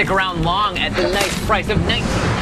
Stick around long at the nice price of 19.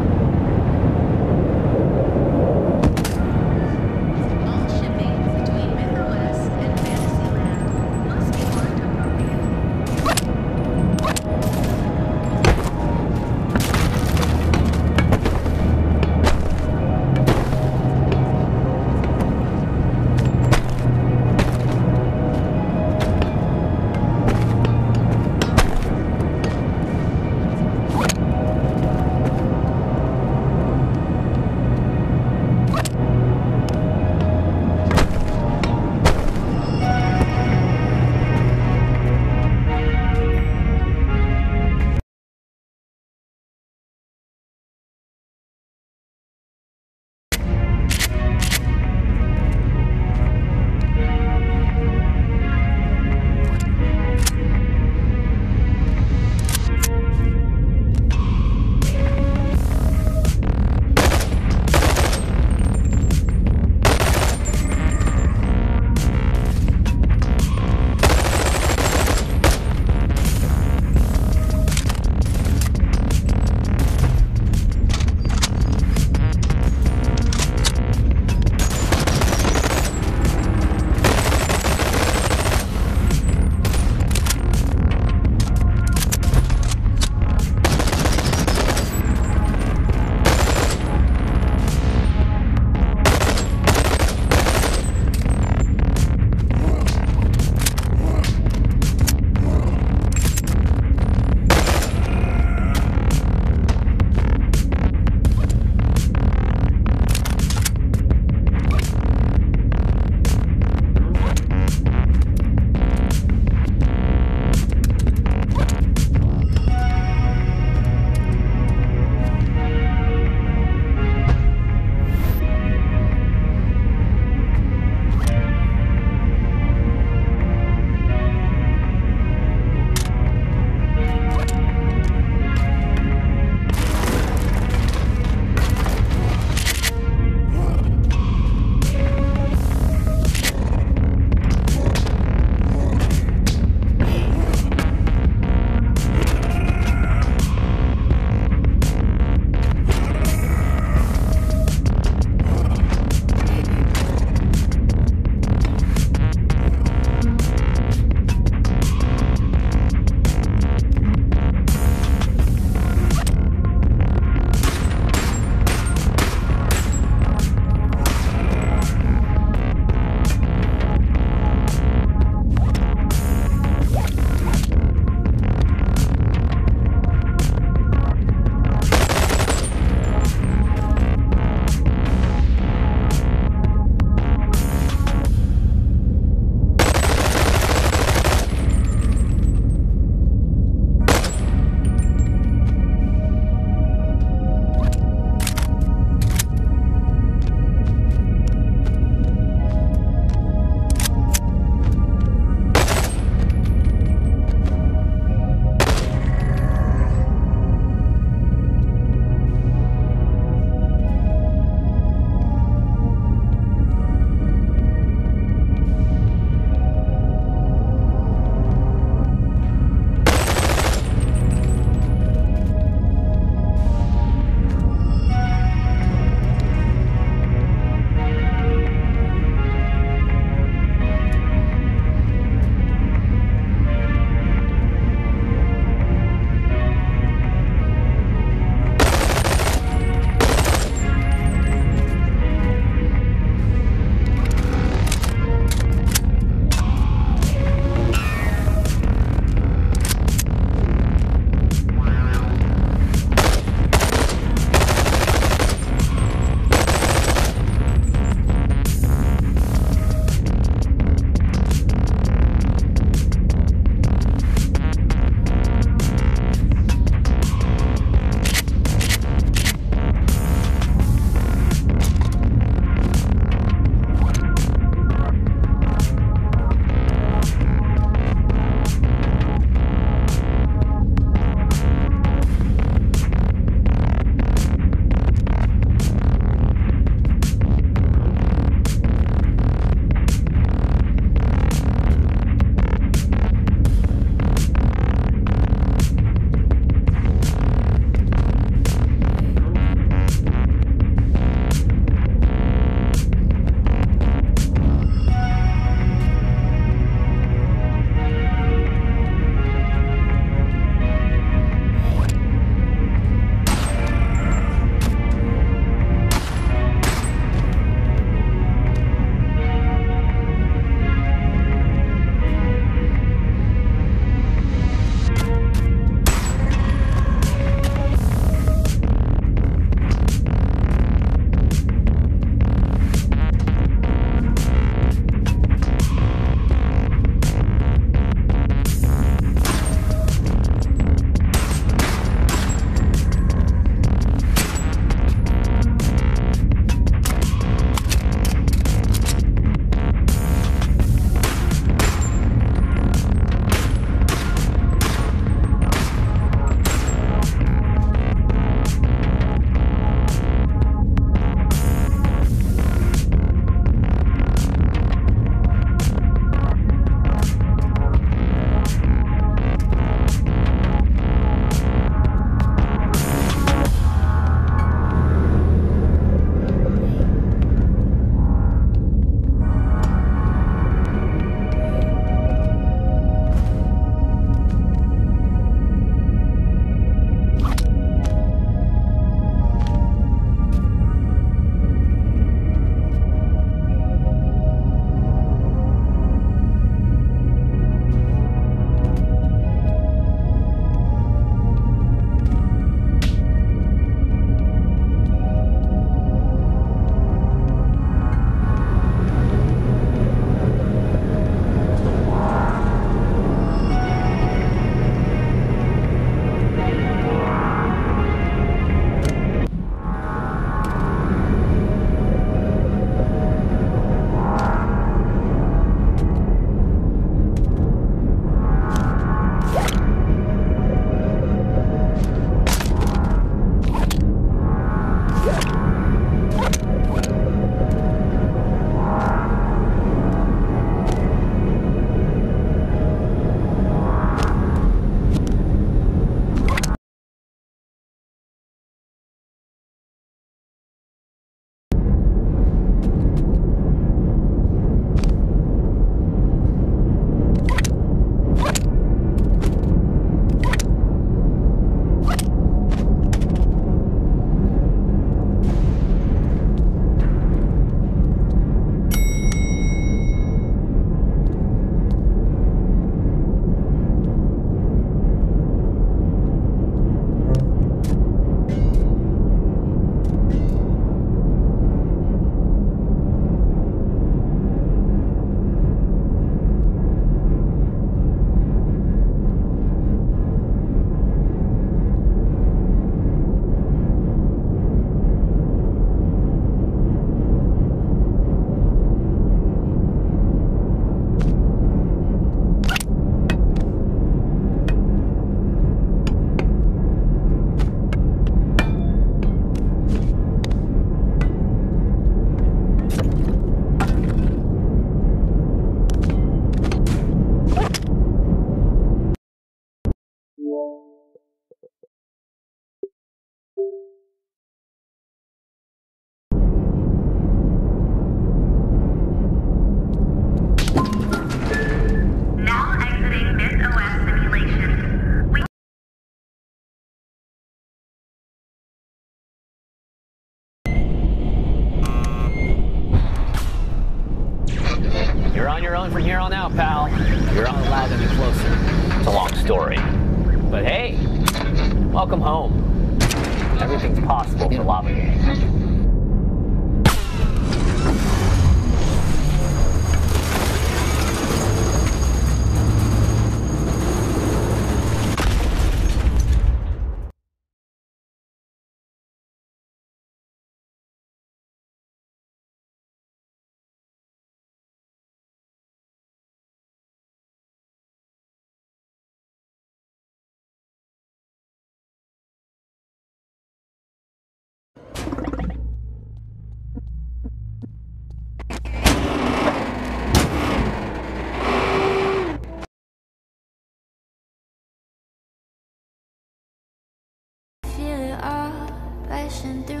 Rushing through